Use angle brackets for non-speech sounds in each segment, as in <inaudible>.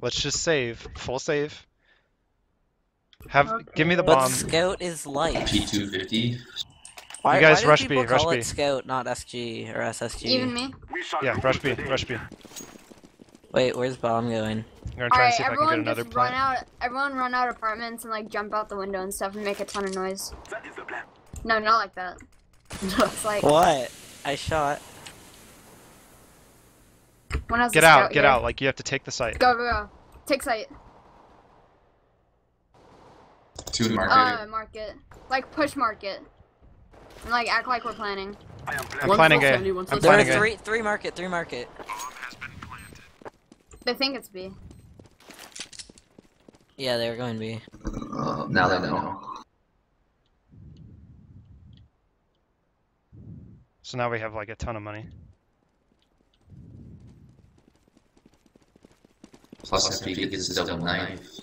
Let's just save. Full save. Have give me the bomb. But. Scout is light. P250. Why, guys why rush people B, rush call B. it Scout, not SG or SSG? Even me. Yeah, rush B, rush B. Wait, where's bomb going? I'm gonna try and Alright, see if I can get everyone another just run out. Everyone run out apartments and like jump out the window and stuff and make a ton of noise. No, not like that. No, <laughs> it's like What? I shot. When I was Get out, get here. out. Like you have to take the site. Go, go, go. Take site. Two in market. Uh, market. Like push market. And like act like we're planning. I'm One's planning still A. sandy, one's I'm still There are planning A. three, three market, three market. They think it's B. Yeah, they were going B. Uh, now they know. So now we have like a ton of money. Plus FP gets a double knife.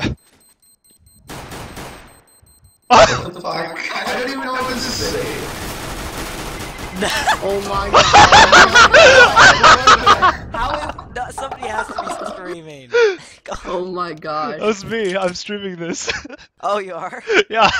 <laughs> What the fuck? I don't even know what this is saying. <laughs> Oh my god. <laughs> How is no, somebody has to be screaming? <laughs> oh my gosh. That was me. I'm streaming this. Oh, you are. yeah.